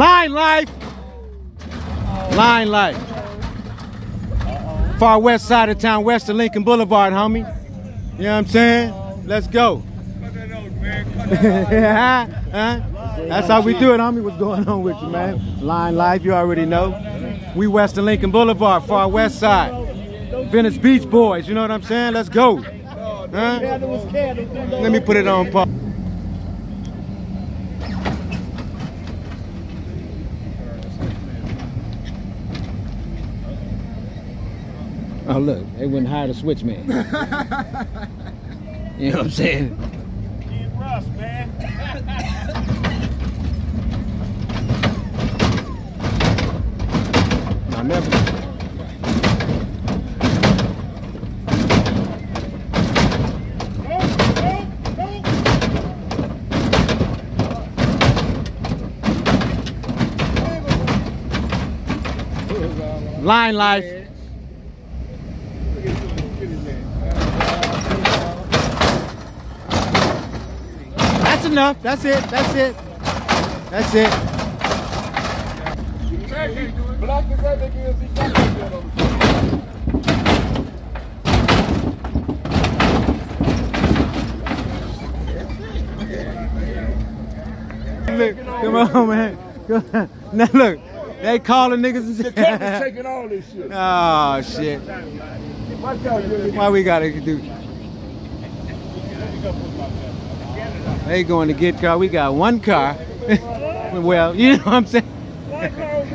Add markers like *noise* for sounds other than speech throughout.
Line life. Line life. Far west side of town, west of Lincoln Boulevard, homie. You know what I'm saying? Let's go. *laughs* That's how we do it, homie. What's going on with you, man? Line life, you already know. We west of Lincoln Boulevard, far west side. Venice Beach boys, you know what I'm saying? Let's go. Huh? Let me put it on pause. Oh look, they wouldn't hire the switchman. *laughs* you know what I'm saying? Russ, man. I never. Line life. That's enough. That's it. That's it. That's it. Black is everything is he Look, come on, man. Now look, they calling niggas. The company's taking all this shit. oh *laughs* shit. Watch out, Jimmy. Why we gotta do? They going to get car. We got one car. *laughs* well, you know what I'm saying.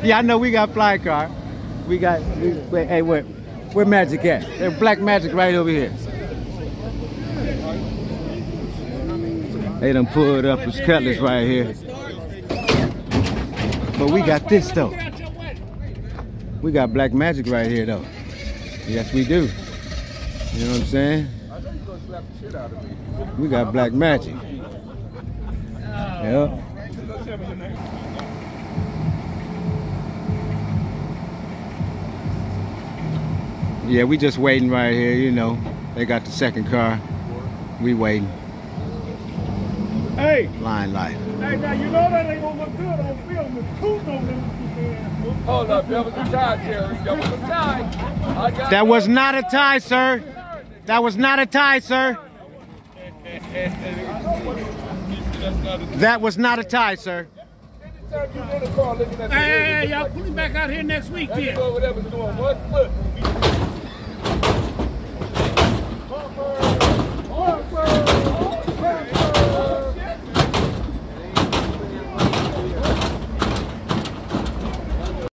yeah, I know we got fly car. We got. We, wait, hey, where, where Magic at? There's Black Magic right over here. They done pulled up his cutlass right here. But we got this though. We got Black Magic right here though. Yes, we do. You know what I'm saying? I know you're gonna slap the shit out of me. We got Black Magic. Yeah. Yeah, we just waiting right here, you know. They got the second car. We waiting. Hey, Line life. hey, now you know that ain't gonna look good on film. If Coop don't let us Hold up, that was a tie, Jerry. That was a tie. That was not a tie, sir. That was not a tie, sir. That was not a tie, sir. Anytime you in the car looking at the Hey, hey, hey, y'all put me back out here next week That then.